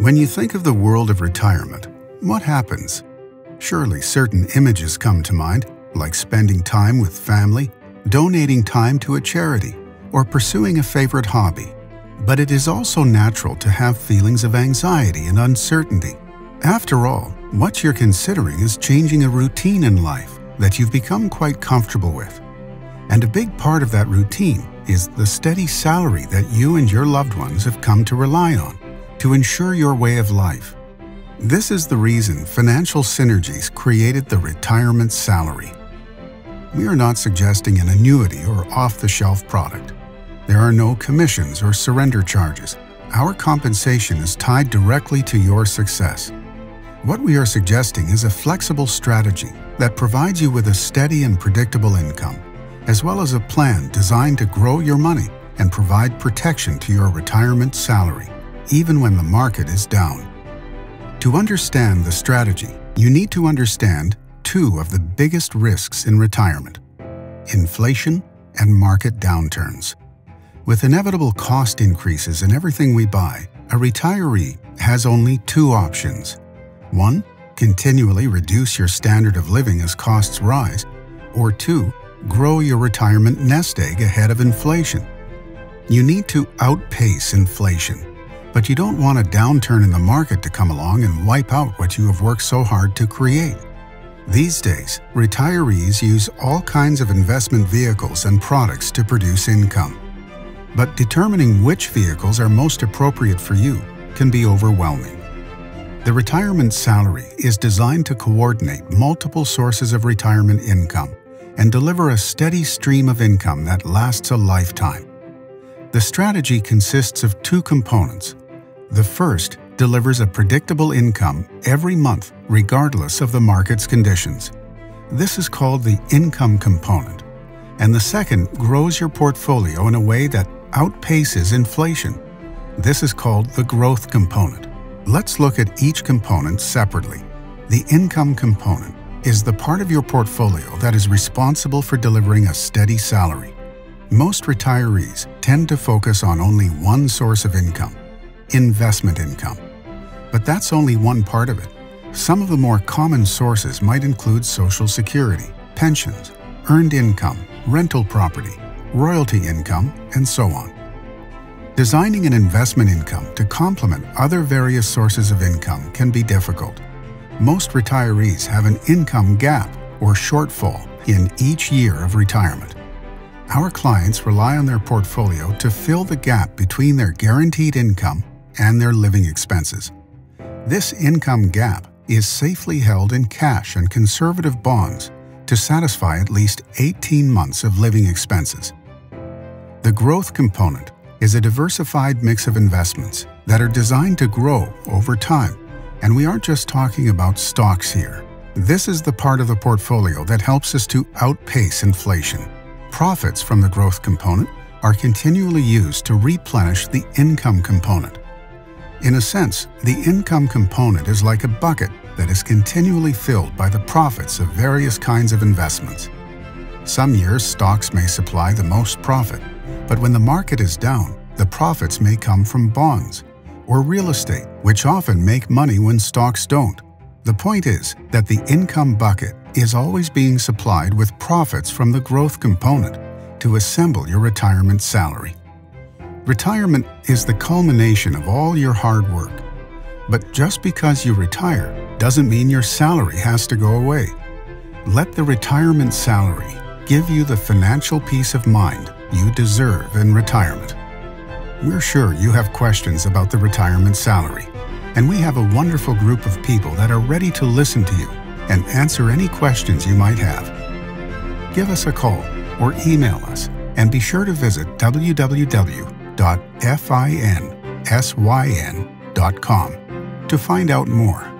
When you think of the world of retirement, what happens? Surely certain images come to mind, like spending time with family, donating time to a charity, or pursuing a favorite hobby. But it is also natural to have feelings of anxiety and uncertainty. After all, what you're considering is changing a routine in life that you've become quite comfortable with. And a big part of that routine is the steady salary that you and your loved ones have come to rely on to ensure your way of life. This is the reason Financial Synergies created the retirement salary. We are not suggesting an annuity or off-the-shelf product. There are no commissions or surrender charges. Our compensation is tied directly to your success. What we are suggesting is a flexible strategy that provides you with a steady and predictable income, as well as a plan designed to grow your money and provide protection to your retirement salary even when the market is down. To understand the strategy, you need to understand two of the biggest risks in retirement inflation and market downturns. With inevitable cost increases in everything we buy, a retiree has only two options. One, continually reduce your standard of living as costs rise, or two, grow your retirement nest egg ahead of inflation. You need to outpace inflation but you don't want a downturn in the market to come along and wipe out what you have worked so hard to create. These days, retirees use all kinds of investment vehicles and products to produce income. But determining which vehicles are most appropriate for you can be overwhelming. The retirement salary is designed to coordinate multiple sources of retirement income and deliver a steady stream of income that lasts a lifetime. The strategy consists of two components the first delivers a predictable income every month regardless of the market's conditions. This is called the income component. And the second grows your portfolio in a way that outpaces inflation. This is called the growth component. Let's look at each component separately. The income component is the part of your portfolio that is responsible for delivering a steady salary. Most retirees tend to focus on only one source of income, investment income. But that's only one part of it. Some of the more common sources might include Social Security, pensions, earned income, rental property, royalty income, and so on. Designing an investment income to complement other various sources of income can be difficult. Most retirees have an income gap or shortfall in each year of retirement. Our clients rely on their portfolio to fill the gap between their guaranteed income and their living expenses. This income gap is safely held in cash and conservative bonds to satisfy at least 18 months of living expenses. The growth component is a diversified mix of investments that are designed to grow over time, and we aren't just talking about stocks here. This is the part of the portfolio that helps us to outpace inflation. Profits from the growth component are continually used to replenish the income component. In a sense, the income component is like a bucket that is continually filled by the profits of various kinds of investments. Some years stocks may supply the most profit, but when the market is down, the profits may come from bonds or real estate, which often make money when stocks don't. The point is that the income bucket is always being supplied with profits from the growth component to assemble your retirement salary. Retirement is the culmination of all your hard work. But just because you retire doesn't mean your salary has to go away. Let the retirement salary give you the financial peace of mind you deserve in retirement. We're sure you have questions about the retirement salary, and we have a wonderful group of people that are ready to listen to you and answer any questions you might have. Give us a call or email us, and be sure to visit www www.finsyn.com to find out more.